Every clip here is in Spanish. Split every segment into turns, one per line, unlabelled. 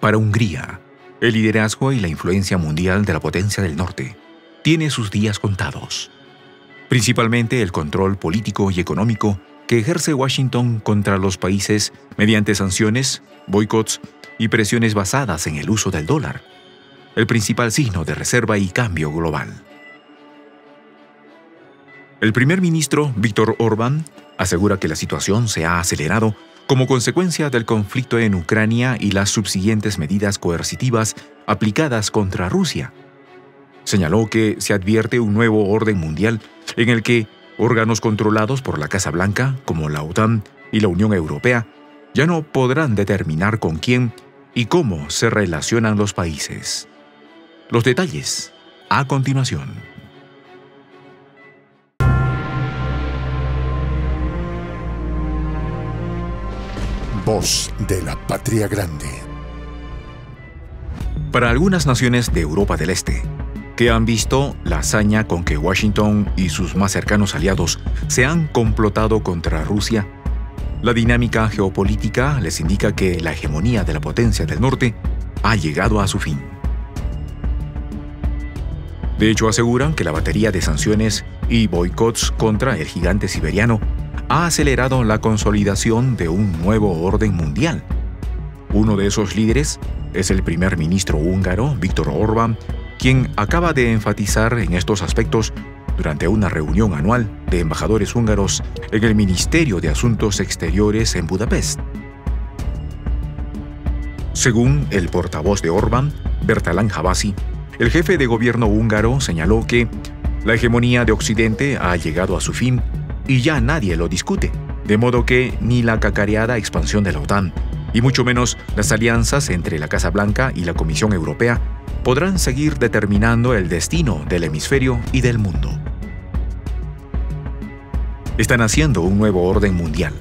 Para Hungría, el liderazgo y la influencia mundial de la potencia del norte tiene sus días contados. Principalmente el control político y económico que ejerce Washington contra los países mediante sanciones, boicots y presiones basadas en el uso del dólar, el principal signo de reserva y cambio global. El primer ministro Víctor Orbán asegura que la situación se ha acelerado como consecuencia del conflicto en Ucrania y las subsiguientes medidas coercitivas aplicadas contra Rusia. Señaló que se advierte un nuevo orden mundial en el que órganos controlados por la Casa Blanca, como la OTAN y la Unión Europea, ya no podrán determinar con quién y cómo se relacionan los países. Los detalles a continuación.
Voz de la Patria Grande.
Para algunas naciones de Europa del Este, que han visto la hazaña con que Washington y sus más cercanos aliados se han complotado contra Rusia, la dinámica geopolítica les indica que la hegemonía de la potencia del norte ha llegado a su fin. De hecho, aseguran que la batería de sanciones y boicots contra el gigante siberiano ha acelerado la consolidación de un nuevo orden mundial. Uno de esos líderes es el primer ministro húngaro, Víctor Orbán, quien acaba de enfatizar en estos aspectos durante una reunión anual de embajadores húngaros en el Ministerio de Asuntos Exteriores en Budapest. Según el portavoz de Orbán, Bertalan Habasi, el jefe de gobierno húngaro señaló que la hegemonía de Occidente ha llegado a su fin y ya nadie lo discute, de modo que ni la cacareada expansión de la OTAN, y mucho menos las alianzas entre la Casa Blanca y la Comisión Europea podrán seguir determinando el destino del hemisferio y del mundo. Están haciendo un nuevo orden mundial,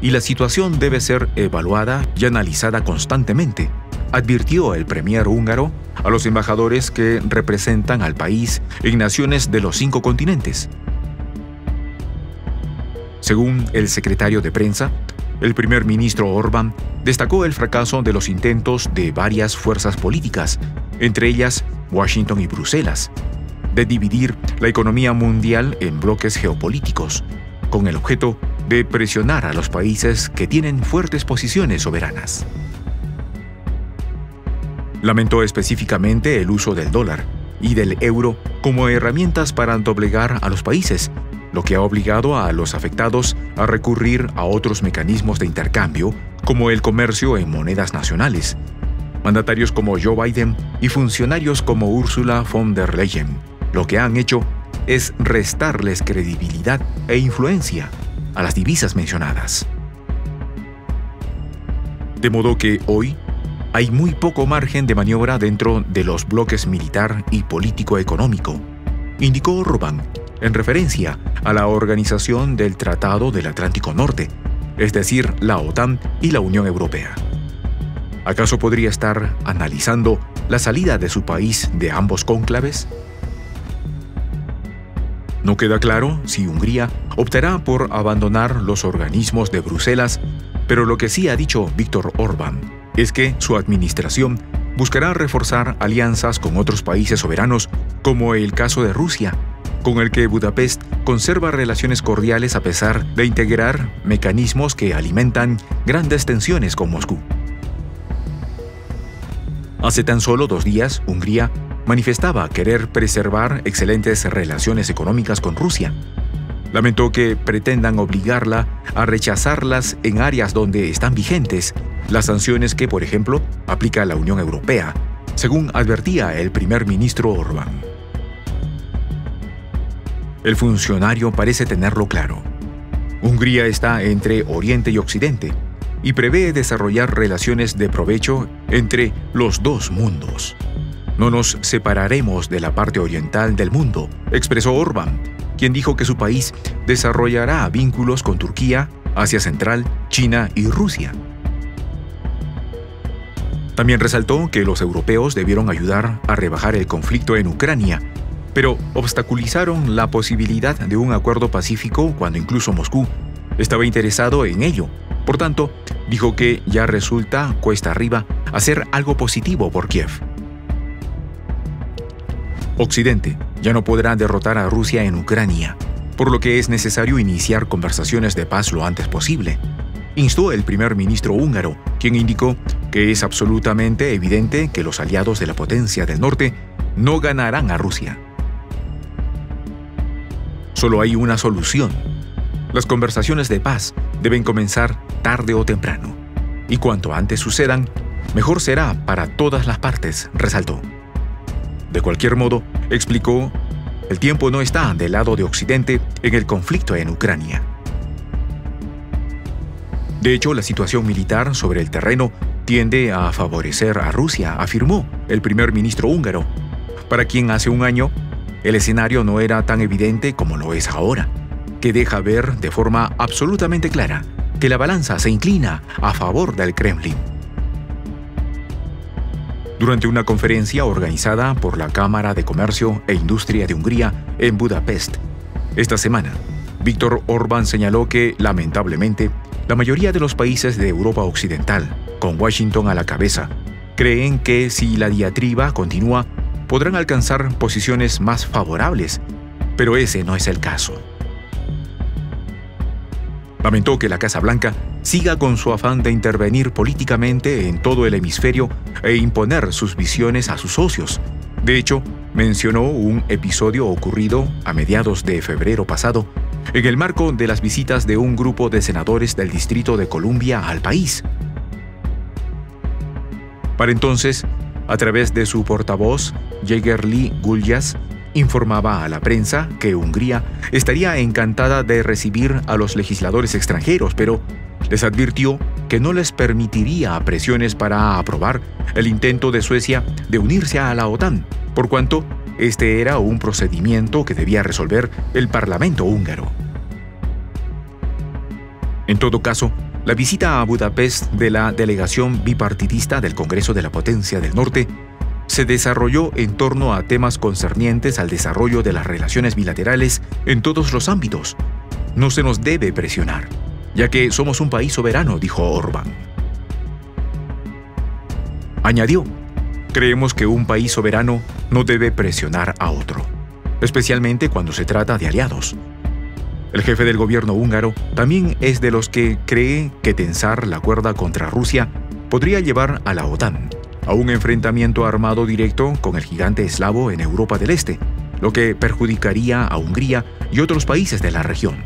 y la situación debe ser evaluada y analizada constantemente, advirtió el premier húngaro a los embajadores que representan al país en naciones de los cinco continentes, según el secretario de prensa, el primer ministro Orbán destacó el fracaso de los intentos de varias fuerzas políticas, entre ellas Washington y Bruselas, de dividir la economía mundial en bloques geopolíticos, con el objeto de presionar a los países que tienen fuertes posiciones soberanas. Lamentó específicamente el uso del dólar y del euro como herramientas para doblegar a los países lo que ha obligado a los afectados a recurrir a otros mecanismos de intercambio, como el comercio en monedas nacionales. Mandatarios como Joe Biden y funcionarios como Ursula von der Leyen lo que han hecho es restarles credibilidad e influencia a las divisas mencionadas. De modo que hoy hay muy poco margen de maniobra dentro de los bloques militar y político-económico, indicó Orban en referencia a la organización del Tratado del Atlántico Norte, es decir, la OTAN y la Unión Europea. ¿Acaso podría estar analizando la salida de su país de ambos cónclaves? No queda claro si Hungría optará por abandonar los organismos de Bruselas, pero lo que sí ha dicho Víctor Orbán es que su administración buscará reforzar alianzas con otros países soberanos, como el caso de Rusia, con el que Budapest conserva relaciones cordiales a pesar de integrar mecanismos que alimentan grandes tensiones con Moscú. Hace tan solo dos días, Hungría manifestaba querer preservar excelentes relaciones económicas con Rusia. Lamentó que pretendan obligarla a rechazarlas en áreas donde están vigentes las sanciones que, por ejemplo, aplica la Unión Europea, según advertía el primer ministro Orbán. El funcionario parece tenerlo claro. Hungría está entre Oriente y Occidente y prevé desarrollar relaciones de provecho entre los dos mundos. No nos separaremos de la parte oriental del mundo, expresó Orbán, quien dijo que su país desarrollará vínculos con Turquía, Asia Central, China y Rusia. También resaltó que los europeos debieron ayudar a rebajar el conflicto en Ucrania pero obstaculizaron la posibilidad de un acuerdo pacífico cuando incluso Moscú estaba interesado en ello, Por tanto, dijo que ya resulta cuesta arriba hacer algo positivo por Kiev. Occidente ya no podrá derrotar a Rusia en Ucrania, por lo que es necesario iniciar conversaciones de paz lo antes posible, instó el primer ministro húngaro, quien indicó que es absolutamente evidente que los aliados de la potencia del norte no ganarán a Rusia. Solo hay una solución. Las conversaciones de paz deben comenzar tarde o temprano, y cuanto antes sucedan, mejor será para todas las partes, resaltó. De cualquier modo, explicó, el tiempo no está del lado de Occidente en el conflicto en Ucrania. De hecho, la situación militar sobre el terreno tiende a favorecer a Rusia, afirmó el primer ministro húngaro, para quien hace un año el escenario no era tan evidente como lo es ahora, que deja ver de forma absolutamente clara que la balanza se inclina a favor del Kremlin. Durante una conferencia organizada por la Cámara de Comercio e Industria de Hungría en Budapest, esta semana, Víctor Orbán señaló que, lamentablemente, la mayoría de los países de Europa Occidental, con Washington a la cabeza, creen que si la diatriba continúa, podrán alcanzar posiciones más favorables, pero ese no es el caso. Lamentó que la Casa Blanca siga con su afán de intervenir políticamente en todo el hemisferio e imponer sus visiones a sus socios. De hecho, mencionó un episodio ocurrido a mediados de febrero pasado en el marco de las visitas de un grupo de senadores del Distrito de Columbia al país. Para entonces, a través de su portavoz, Lee Gulyas, informaba a la prensa que Hungría estaría encantada de recibir a los legisladores extranjeros, pero les advirtió que no les permitiría presiones para aprobar el intento de Suecia de unirse a la OTAN, por cuanto este era un procedimiento que debía resolver el Parlamento húngaro. En todo caso, la visita a Budapest de la delegación bipartidista del Congreso de la Potencia del Norte se desarrolló en torno a temas concernientes al desarrollo de las relaciones bilaterales en todos los ámbitos. No se nos debe presionar, ya que somos un país soberano, dijo Orbán. Añadió, creemos que un país soberano no debe presionar a otro, especialmente cuando se trata de aliados. El jefe del gobierno húngaro también es de los que cree que tensar la cuerda contra Rusia podría llevar a la OTAN a un enfrentamiento armado directo con el gigante eslavo en Europa del Este, lo que perjudicaría a Hungría y otros países de la región.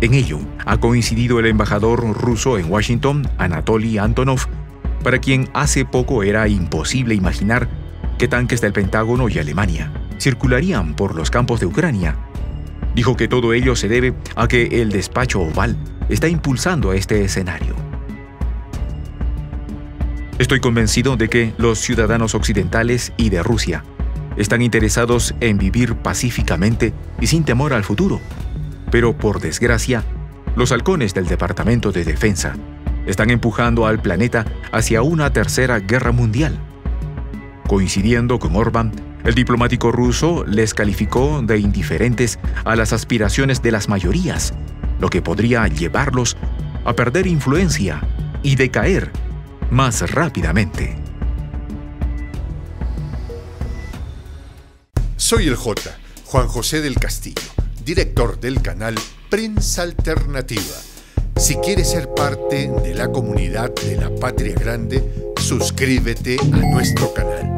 En ello ha coincidido el embajador ruso en Washington, Anatoly Antonov, para quien hace poco era imposible imaginar que tanques del Pentágono y Alemania circularían por los campos de Ucrania. Dijo que todo ello se debe a que el despacho oval está impulsando este escenario. Estoy convencido de que los ciudadanos occidentales y de Rusia están interesados en vivir pacíficamente y sin temor al futuro. Pero por desgracia, los halcones del Departamento de Defensa están empujando al planeta hacia una tercera guerra mundial. Coincidiendo con Orbán, el diplomático ruso les calificó de indiferentes a las aspiraciones de las mayorías, lo que podría llevarlos a perder influencia y decaer más rápidamente.
Soy el J, Juan José del Castillo, director del canal Prensa Alternativa. Si quieres ser parte de la comunidad de la Patria Grande, suscríbete a nuestro canal.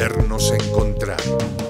volvernos a encontrar.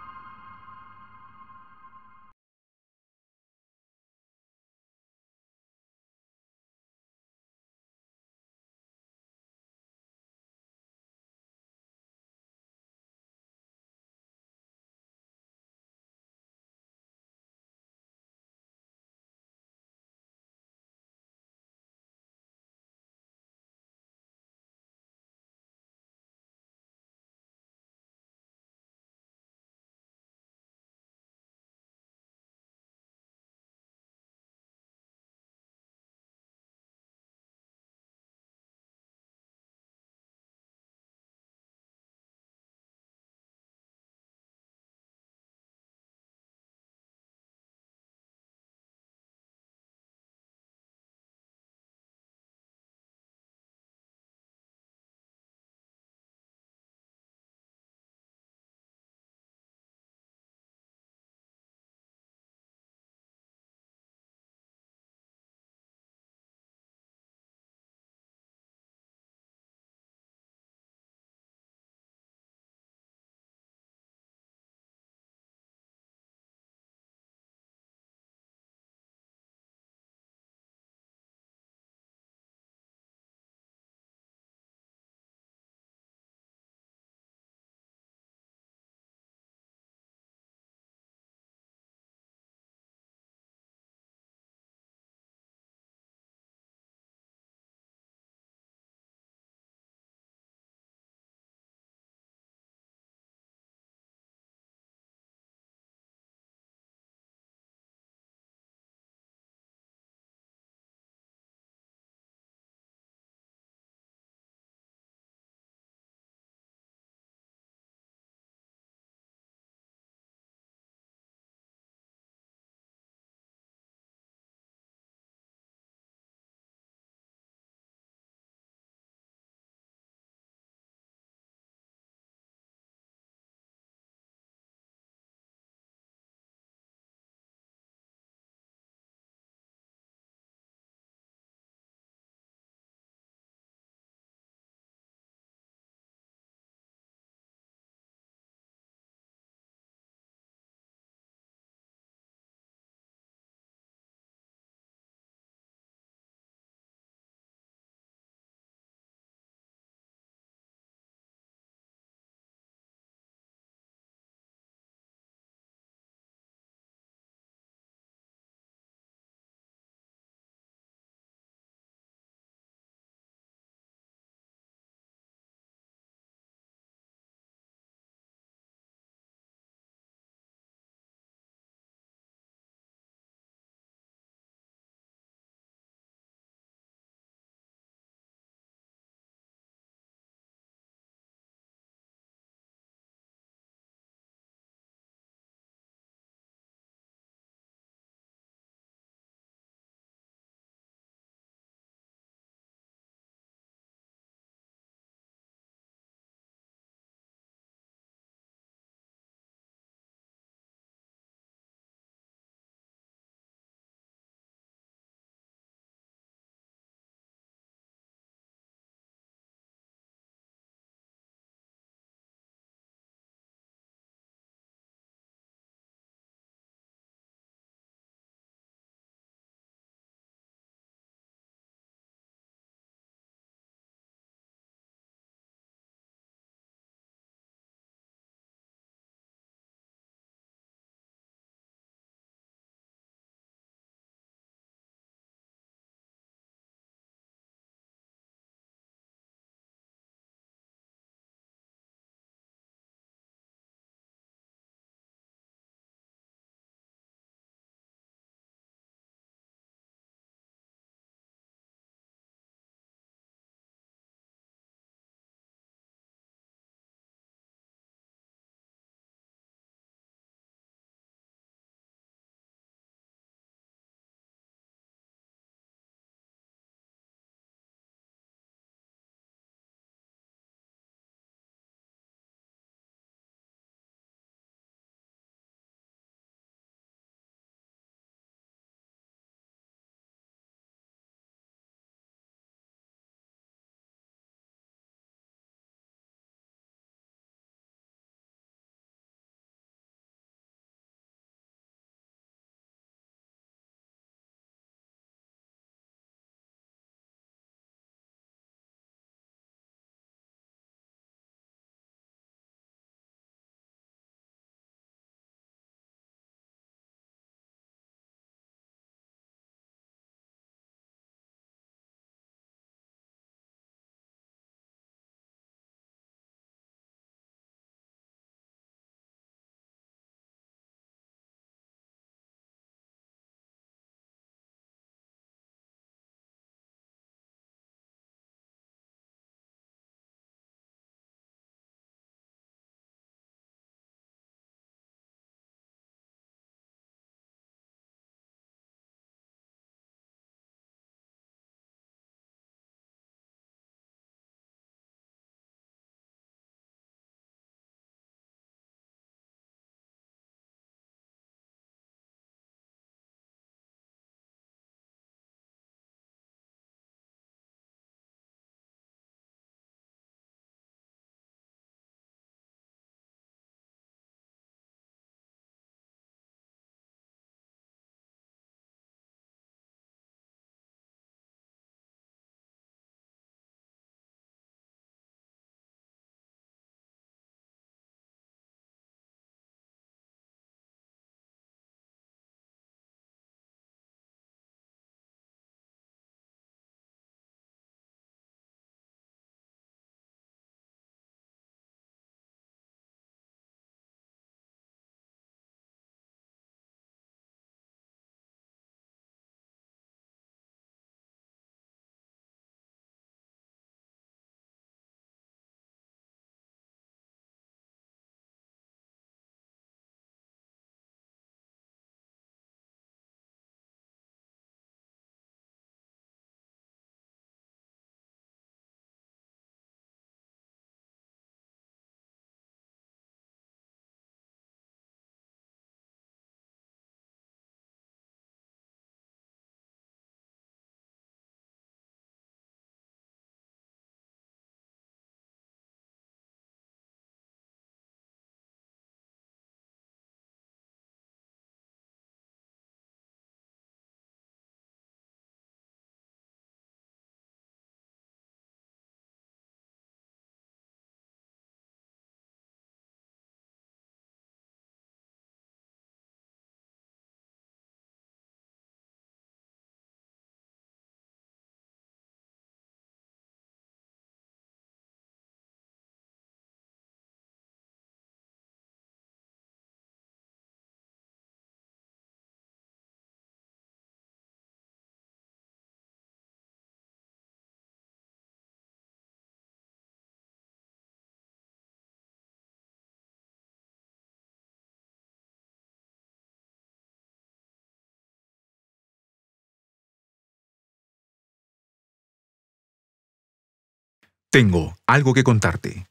Tengo algo que contarte.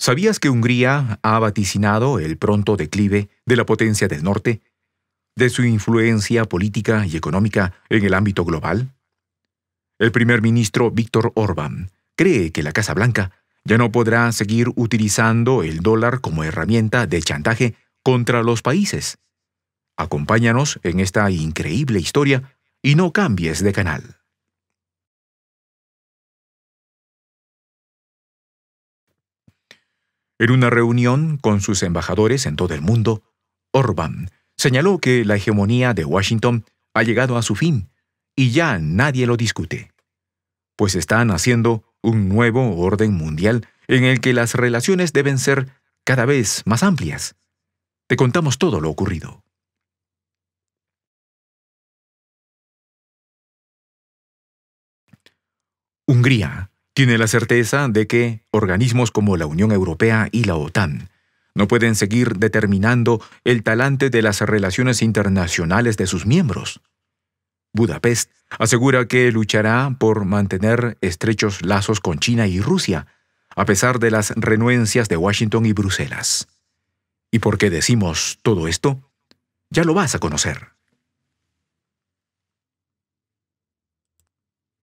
¿Sabías que Hungría ha vaticinado el pronto declive de la potencia del norte, de su influencia política y económica en el ámbito global? El primer ministro Víctor Orbán cree que la Casa Blanca ya no podrá seguir utilizando el dólar como herramienta de chantaje contra los países. Acompáñanos en esta increíble historia y no cambies de canal. En una reunión con sus embajadores en todo el mundo, Orbán señaló que la hegemonía de Washington ha llegado a su fin y ya nadie lo discute, pues están haciendo un nuevo orden mundial en el que las relaciones deben ser cada vez más amplias. Te contamos todo lo ocurrido. Hungría tiene la certeza de que organismos como la Unión Europea y la OTAN no pueden seguir determinando el talante de las relaciones internacionales de sus miembros. Budapest asegura que luchará por mantener estrechos lazos con China y Rusia, a pesar de las renuencias de Washington y Bruselas. ¿Y por qué decimos todo esto? Ya lo vas a conocer.